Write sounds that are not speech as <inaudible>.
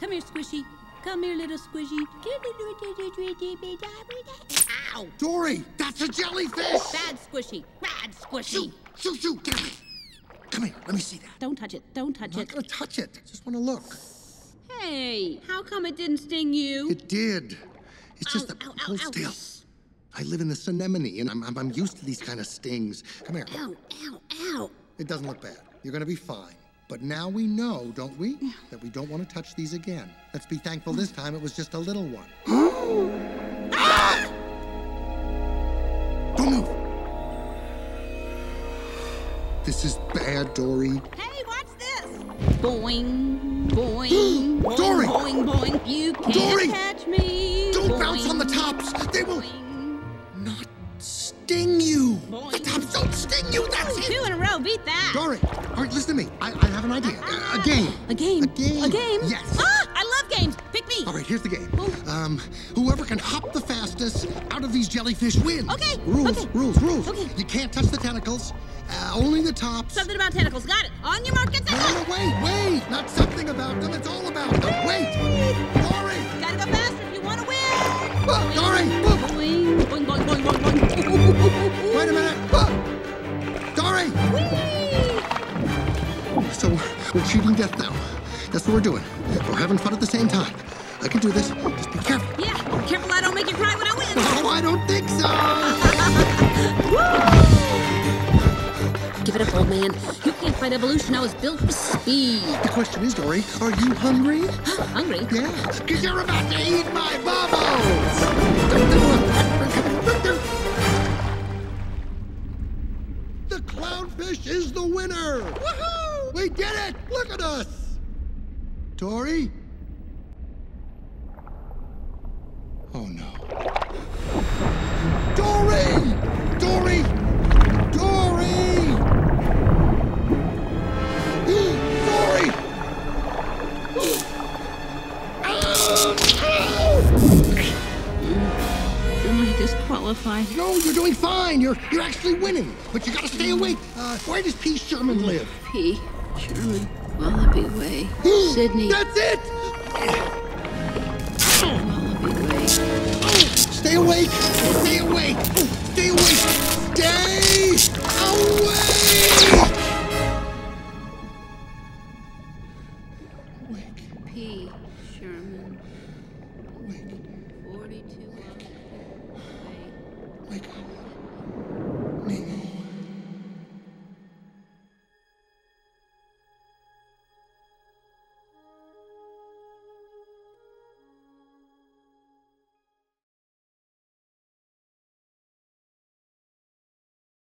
Come here, Squishy. Come here, little Squishy. Ow! Dory, that's a jellyfish! Bad Squishy. Bad Squishy. Shoo, shoo, shoo, get it! Come here, let me see that. Don't touch it. Don't touch I'm not it. gonna touch it. Just want to look. Hey, how come it didn't sting you? It did. It's just Ow, that ow, ow, hold ow. still. I live in the Anemone, and I'm, I'm, I'm used to these kind of stings. Come here. Ow, ow, ow. It doesn't look bad. You're gonna be fine. But now we know, don't we, that we don't want to touch these again. Let's be thankful this time it was just a little one. <gasps> Ah! Don't move. This is bad, Dory. Hey, watch this. Boing, boing, <gasps> boing, Dory! boing, boing. You can't Dory! catch me. Don't boing, bounce on the tops. They will boing. not sting you. Boing. The tops don't sting you. That's it. Two in to me. I, I have an idea. A, a game. A game. A game. A game. Yes. Ah, I love games. Pick me. All right, here's the game. Oh. Um, whoever can hop the fastest out of these jellyfish wins. Okay, Rules, okay. rules, rules. Okay. You can't touch the tentacles. Uh, only the tops. Something about tentacles. Got it. On your mark, get No, no, no, wait, wait. Not something about them. It's all about them. Wait. Dory. We're cheating death now. That's what we're doing. We're having fun at the same time. I can do this. Just be careful. Yeah, careful I don't make you cry when I win. <laughs> Oh, I don't think so. <laughs> Give it up, old man. You can't fight evolution. I was built for speed. The question is, Dory, are you hungry? Hungry? Yeah, because you're about to eat my bubbles! The clownfish is the winner! Woohoo! We did it! Look at us! Dory? Oh no. Dory! Dory! Dory! Dory! Am I disqualified? No, you're doing fine. You're you're actually winning. But you gotta stay awake. Uh, where does P. Sherman live? P. Sherman. Wallaby Way. Sydney. That's it! Wallaby Way. Stay awake! Stay awake! Stay awake! Stay awake! Awake, P. Sherman. awake, 42 Wallaby Way. wake up.